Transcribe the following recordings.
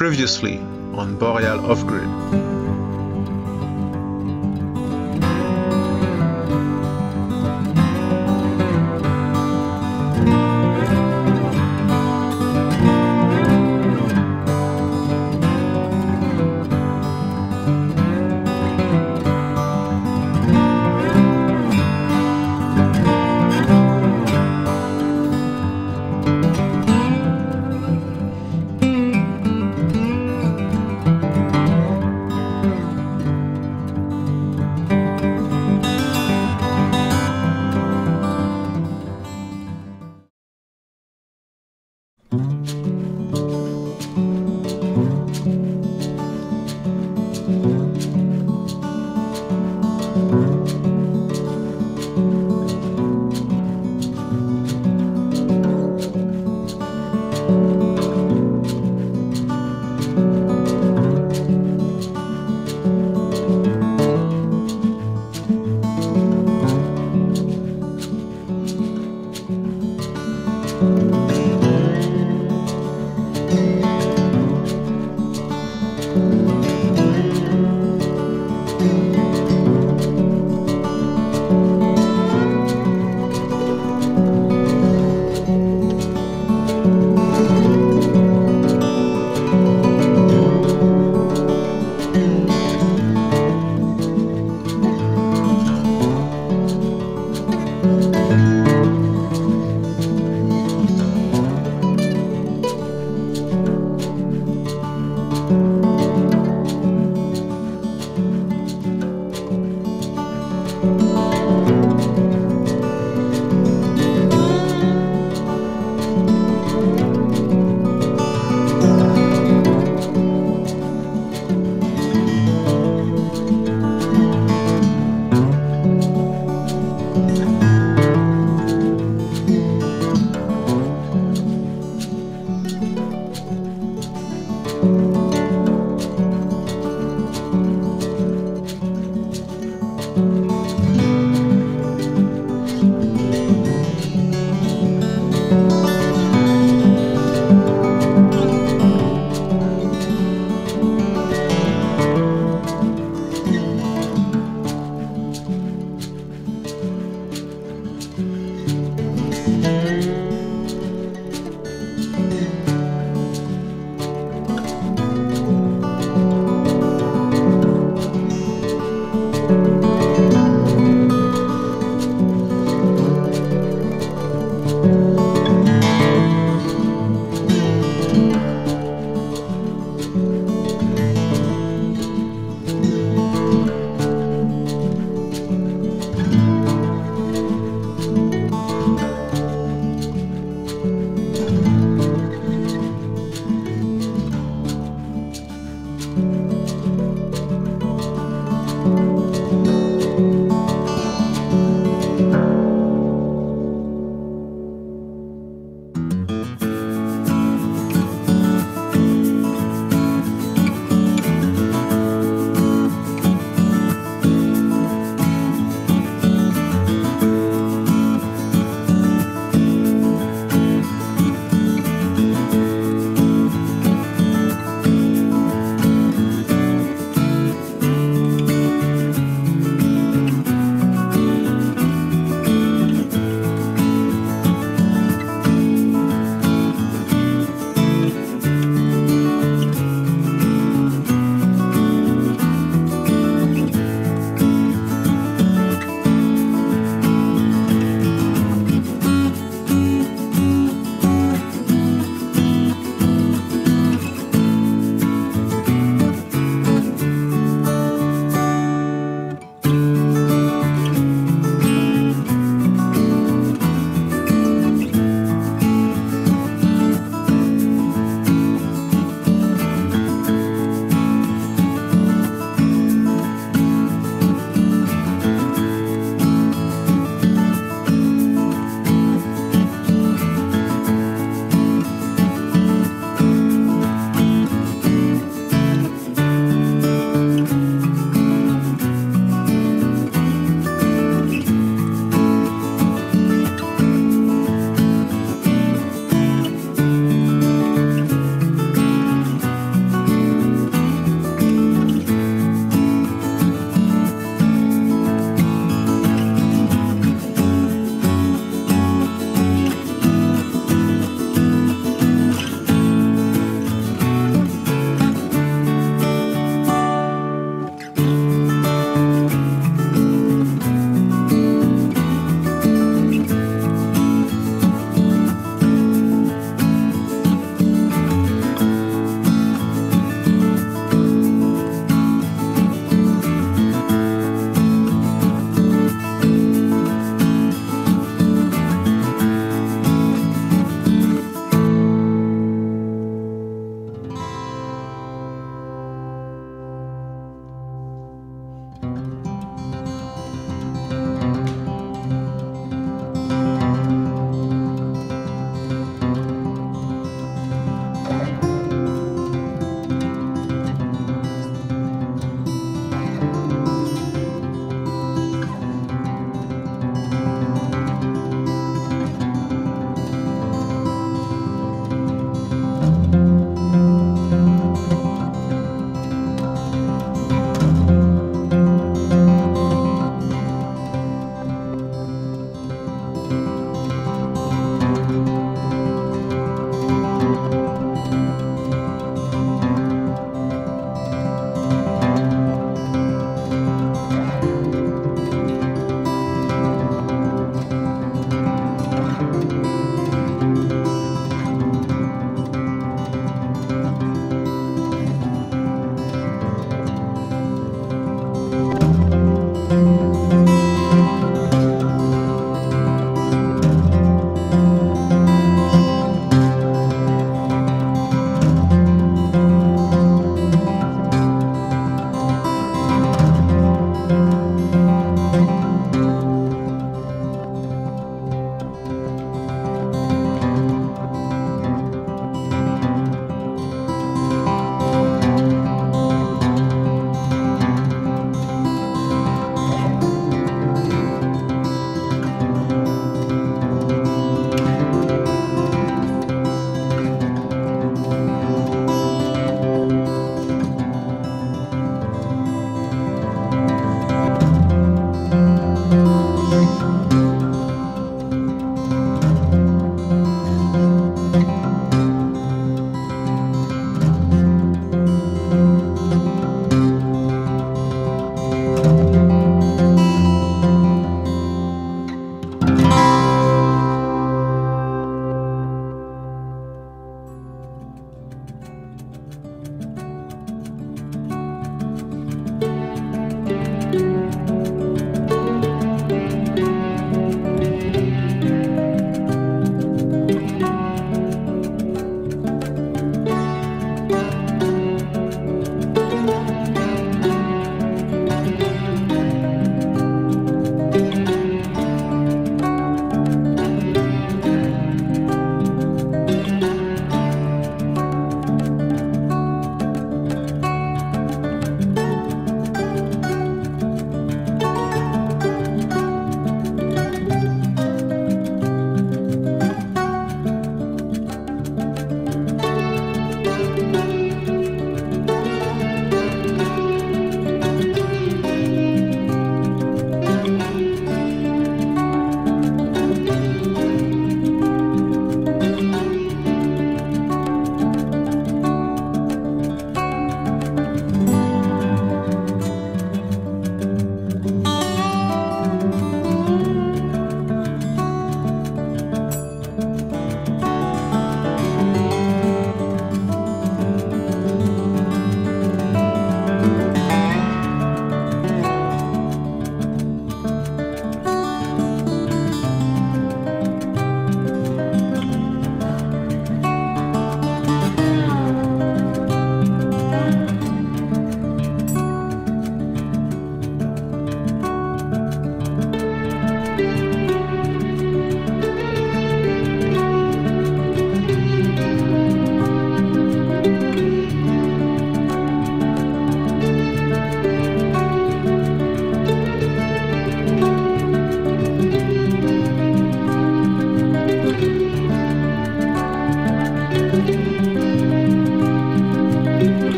Previously on Boreal Off Grid.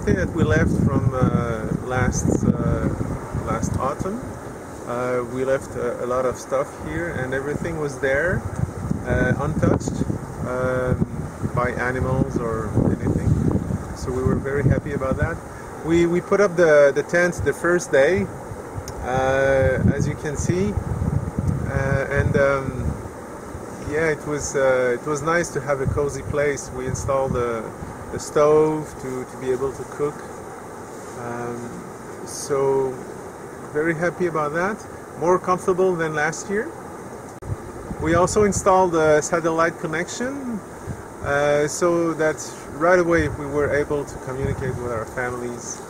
everything that we left from uh, last uh, last autumn. Uh, we left a, a, lot of stuff here, and everything was there, uh, untouched um, by animals or anything. So we were very happy about that. We we put up the the tent the first day, uh, as you can see, uh, and. Um, yeah, it was it was nice to have a cozy place. We installed the the stove to, to be able to cook. Um, so very happy about that. More comfortable than last year. We also installed a satellite connection uh, so that right away we were able to communicate with our families,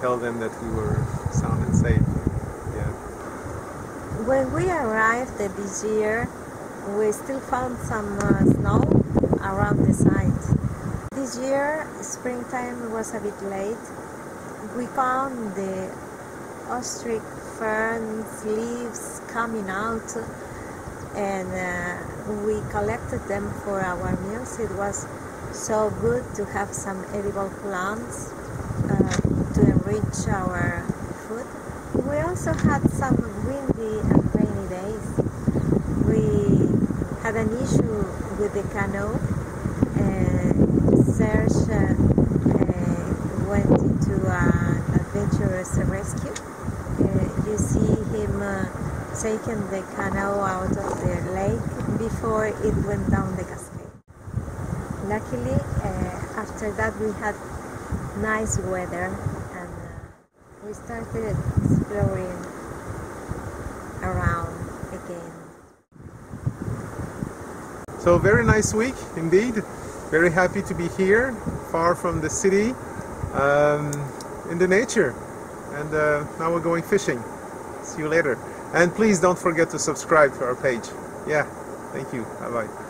tell them that we were sound and safe. Yeah. When we arrived this year, we still found some uh, snow around the site. This year, springtime was a bit late. We found the ostrich ferns leaves coming out and uh, we collected them for our meals. It was so good to have some edible plants uh, to enrich our food. We also had some windy and rainy days. We had an issue with the canoe Serge uh, went into an adventurous rescue. Uh, you see him uh, taking the canoe out of the lake before it went down the cascade. Luckily, uh, after that we had nice weather and uh, we started exploring around again. So very nice week indeed very happy to be here, far from the city, um, in the nature. And uh, now we're going fishing. See you later. And please don't forget to subscribe to our page. Yeah, thank you. Bye bye.